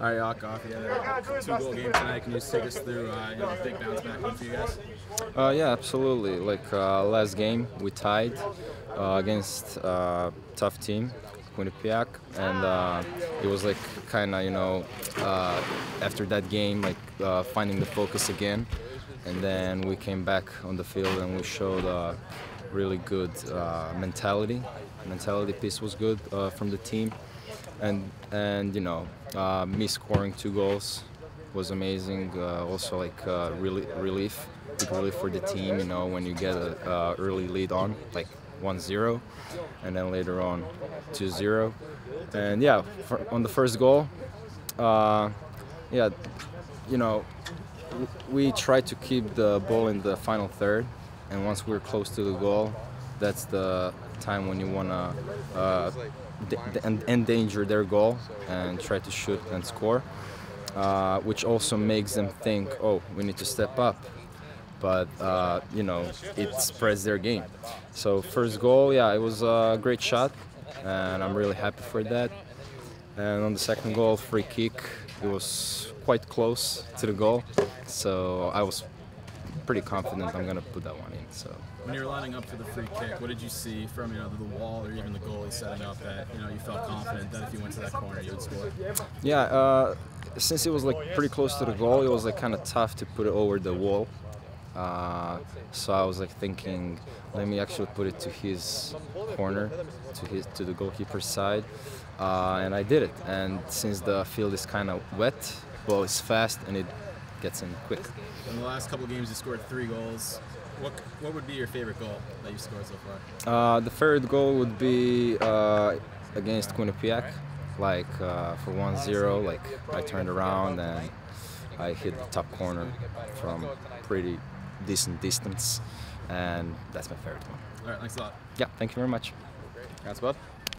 All right, Jakov, you had a two-goal game tonight. Can you just take us through uh, you know, big bounce back for you guys? Uh, yeah, absolutely. Like uh, last game, we tied uh, against a tough team, Quinnipiac, and uh, it was like kind of you know uh, after that game, like uh, finding the focus again, and then we came back on the field and we showed a really good uh, mentality. Mentality piece was good uh, from the team, and and you know uh, me scoring two goals was amazing. Uh, also, like uh, really relief, big relief for the team. You know, when you get a uh, early lead on, like 1-0, and then later on 2-0. And yeah, for, on the first goal, uh, yeah, you know, we tried to keep the ball in the final third, and once we were close to the goal, that's the time when you wanna uh, d- d- endanger their goal and try to shoot and score uh, which also makes them think, oh, we need to step up. But uh, you know, it spreads their game. So first goal, yeah, it was a great shot, and I'm really happy for that. And on the second goal, free kick, it was quite close to the goal, so I was pretty confident I'm gonna put that one in. So. When you were lining up for the free kick, what did you see from you know the wall or even the goalie setting up that you know you felt confident that if you went to that corner you would score? Yeah, uh, since it was like pretty close to the goal, it was like kind of tough to put it over the wall. Uh, so I was like thinking, let me actually put it to his corner, to his to the goalkeeper's side, uh, and I did it. And since the field is kind of wet, ball is fast and it gets in quick. In the last couple games, you scored three goals. What what would be your favorite goal that you've scored so far? Uh, the third goal would be uh, against Quinnipiac, like uh, for 1-0. Like I turned around and I hit the top corner from pretty decent distance, and that's my favorite one. All right, thanks a lot. Yeah, thank you very much. Congrats, bud.